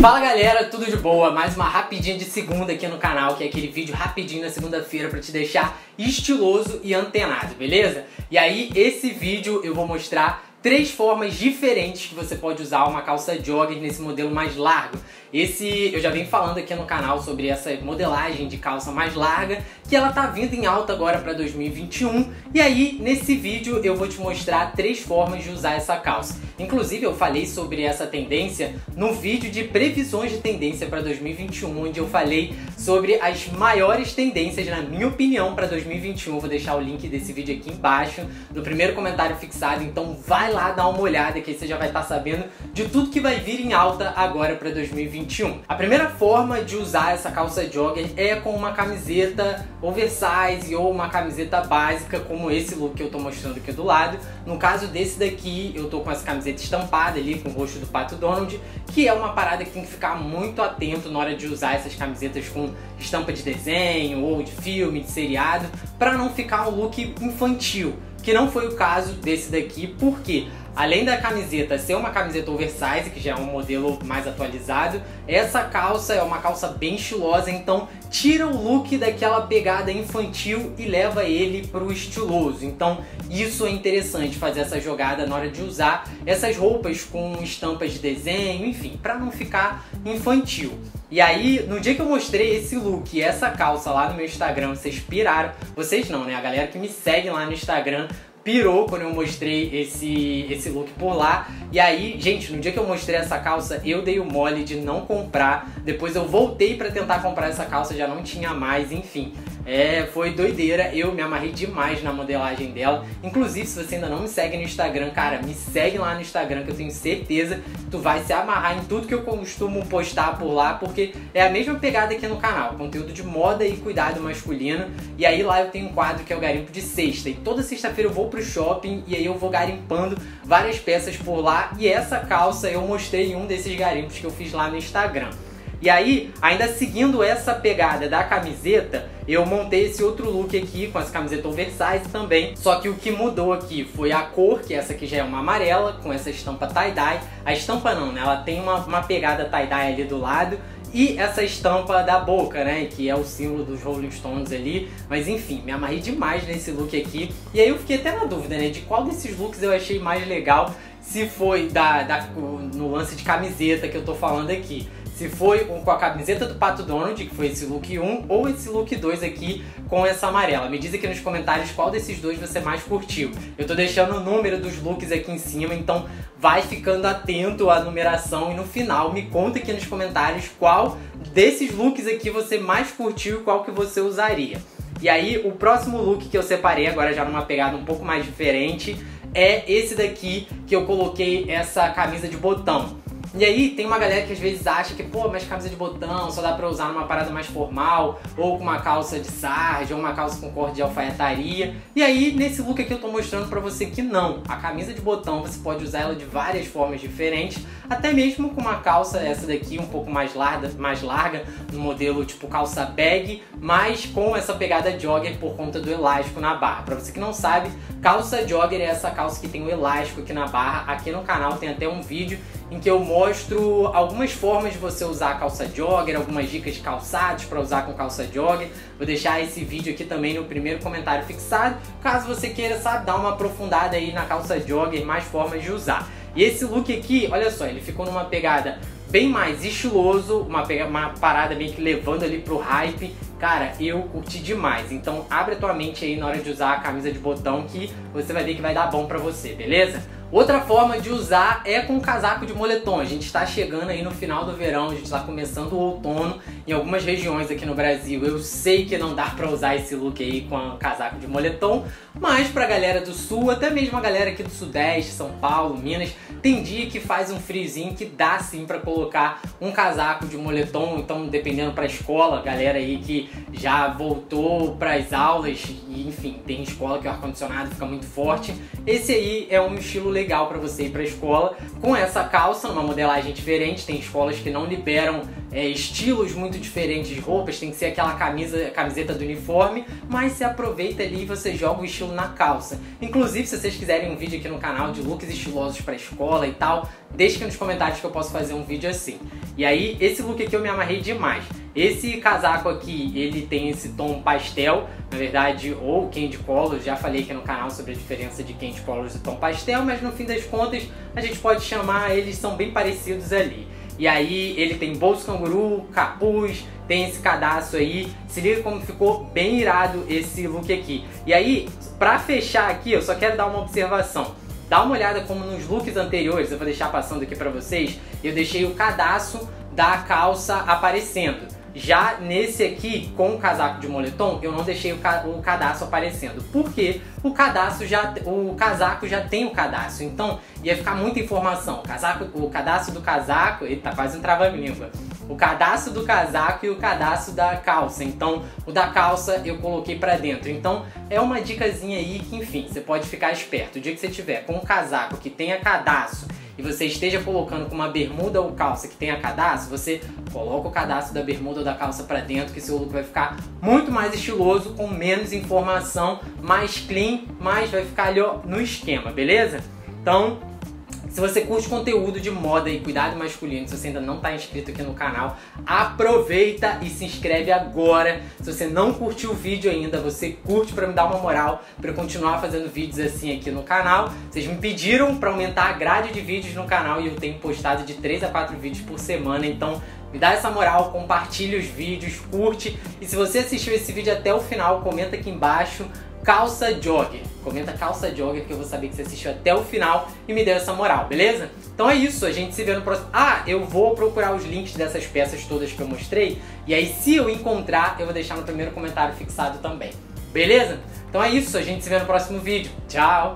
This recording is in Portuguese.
Fala galera, tudo de boa? Mais uma rapidinha de segunda aqui no canal, que é aquele vídeo rapidinho na segunda-feira pra te deixar estiloso e antenado, beleza? E aí, esse vídeo eu vou mostrar três formas diferentes que você pode usar uma calça jogger nesse modelo mais largo. Esse eu já venho falando aqui no canal sobre essa modelagem de calça mais larga, que ela tá vindo em alta agora para 2021. E aí, nesse vídeo eu vou te mostrar três formas de usar essa calça. Inclusive, eu falei sobre essa tendência no vídeo de previsões de tendência para 2021, onde eu falei sobre as maiores tendências, na minha opinião, para 2021. vou deixar o link desse vídeo aqui embaixo, no primeiro comentário fixado. Então, vai lá dar uma olhada que aí você já vai estar tá sabendo de tudo que vai vir em alta agora para 2021. A primeira forma de usar essa calça jogger é com uma camiseta oversize ou uma camiseta básica, como esse look que eu tô mostrando aqui do lado. No caso desse daqui, eu tô com essa camiseta estampada ali com o rosto do Pato Donald, que é uma parada que tem que ficar muito atento na hora de usar essas camisetas com estampa de desenho ou de filme, de seriado, para não ficar um look infantil que não foi o caso desse daqui, porque além da camiseta ser uma camiseta oversize, que já é um modelo mais atualizado, essa calça é uma calça bem estilosa, então tira o look daquela pegada infantil e leva ele pro estiloso. Então isso é interessante fazer essa jogada na hora de usar essas roupas com estampas de desenho, enfim, para não ficar infantil. E aí, no dia que eu mostrei esse look e essa calça lá no meu Instagram, vocês piraram. Vocês não, né? A galera que me segue lá no Instagram pirou quando eu mostrei esse, esse look por lá. E aí, gente, no dia que eu mostrei essa calça, eu dei o mole de não comprar. Depois eu voltei para tentar comprar essa calça, já não tinha mais, enfim. É, foi doideira, eu me amarrei demais na modelagem dela. Inclusive, se você ainda não me segue no Instagram, cara, me segue lá no Instagram que eu tenho certeza que tu vai se amarrar em tudo que eu costumo postar por lá, porque é a mesma pegada aqui no canal, conteúdo de moda e cuidado masculino. E aí lá eu tenho um quadro que é o garimpo de sexta. E toda sexta-feira eu vou pro shopping e aí eu vou garimpando várias peças por lá. E essa calça eu mostrei em um desses garimpos que eu fiz lá no Instagram. E aí, ainda seguindo essa pegada da camiseta, eu montei esse outro look aqui com essa camiseta oversize também. Só que o que mudou aqui foi a cor, que essa aqui já é uma amarela, com essa estampa tie-dye. A estampa não, né? Ela tem uma, uma pegada tie-dye ali do lado. E essa estampa da boca, né? Que é o símbolo dos Rolling Stones ali. Mas enfim, me amarrei demais nesse look aqui. E aí eu fiquei até na dúvida, né? De qual desses looks eu achei mais legal. Se foi da, da, no lance de camiseta que eu tô falando aqui se foi com a camiseta do Pato Donald, que foi esse look 1, ou esse look 2 aqui com essa amarela. Me diz aqui nos comentários qual desses dois você mais curtiu. Eu tô deixando o número dos looks aqui em cima, então vai ficando atento à numeração e no final me conta aqui nos comentários qual desses looks aqui você mais curtiu e qual que você usaria. E aí, o próximo look que eu separei, agora já numa pegada um pouco mais diferente, é esse daqui que eu coloquei essa camisa de botão. E aí tem uma galera que às vezes acha que, pô, mas camisa de botão só dá pra usar numa parada mais formal, ou com uma calça de sarja, ou uma calça com corte de alfaiataria. E aí, nesse look aqui eu tô mostrando pra você que não. A camisa de botão você pode usar ela de várias formas diferentes, até mesmo com uma calça, essa daqui, um pouco mais larga, mais larga no modelo tipo calça bag, mas com essa pegada jogger por conta do elástico na barra. Pra você que não sabe, calça jogger é essa calça que tem o elástico aqui na barra. Aqui no canal tem até um vídeo em que eu mostro algumas formas de você usar a calça jogger, algumas dicas de calçados para usar com calça jogger. Vou deixar esse vídeo aqui também no primeiro comentário fixado, caso você queira, sabe, dar uma aprofundada aí na calça jogger, mais formas de usar. E esse look aqui, olha só, ele ficou numa pegada bem mais estiloso, uma, uma parada bem que levando ali pro hype. Cara, eu curti demais. Então abre a tua mente aí na hora de usar a camisa de botão que você vai ver que vai dar bom pra você, beleza? Outra forma de usar é com casaco de moletom. A gente está chegando aí no final do verão, a gente está começando o outono em algumas regiões aqui no Brasil. Eu sei que não dá para usar esse look aí com casaco de moletom, mas pra galera do sul, até mesmo a galera aqui do sudeste, São Paulo, Minas, tem dia que faz um friozinho que dá sim para colocar um casaco de moletom, então dependendo pra escola, galera aí que já voltou para as aulas e enfim, tem escola que o ar-condicionado fica muito forte. Esse aí é um estilo legal para você ir para escola com essa calça, numa modelagem diferente. Tem escolas que não liberam é, estilos muito diferentes de roupas, tem que ser aquela camisa, camiseta do uniforme, mas você aproveita ali e você joga o estilo na calça. Inclusive, se vocês quiserem um vídeo aqui no canal de looks estilosos para escola e tal, deixe aqui nos comentários que eu posso fazer um vídeo assim. E aí, esse look aqui eu me amarrei demais. Esse casaco aqui, ele tem esse tom pastel, na verdade, ou candy color, já falei aqui no canal sobre a diferença de candy colors e tom pastel, mas no fim das contas a gente pode chamar, eles são bem parecidos ali. E aí ele tem bolso canguru, capuz, tem esse cadastro aí. Se liga como ficou bem irado esse look aqui. E aí, pra fechar aqui, eu só quero dar uma observação. Dá uma olhada como nos looks anteriores, eu vou deixar passando aqui pra vocês, eu deixei o cadastro da calça aparecendo. Já nesse aqui, com o casaco de moletom, eu não deixei o, ca o cadastro aparecendo. Porque o cadastro já, o casaco já tem o cadastro. Então ia ficar muita informação. O, casaco, o cadastro do casaco, ele tá quase um trava-língua. O cadastro do casaco e o cadastro da calça. Então, o da calça eu coloquei para dentro. Então, é uma dicasinha aí que, enfim, você pode ficar esperto. O dia que você tiver com um casaco que tenha cadastro e você esteja colocando com uma bermuda ou calça que tenha cadastro, você coloca o cadastro da bermuda ou da calça para dentro, que seu look vai ficar muito mais estiloso, com menos informação, mais clean, mas vai ficar ali ó, no esquema, beleza? Então, se você curte conteúdo de moda e cuidado masculino, se você ainda não está inscrito aqui no canal, aproveita e se inscreve agora. Se você não curtiu o vídeo ainda, você curte para me dar uma moral para eu continuar fazendo vídeos assim aqui no canal. Vocês me pediram para aumentar a grade de vídeos no canal e eu tenho postado de 3 a 4 vídeos por semana, então me dá essa moral, compartilha os vídeos, curte. E se você assistiu esse vídeo até o final, comenta aqui embaixo calça jogger. Comenta calça jogger que eu vou saber que você assistiu até o final e me deu essa moral, beleza? Então é isso, a gente se vê no próximo. Ah, eu vou procurar os links dessas peças todas que eu mostrei e aí se eu encontrar, eu vou deixar no primeiro comentário fixado também. Beleza? Então é isso, a gente se vê no próximo vídeo. Tchau!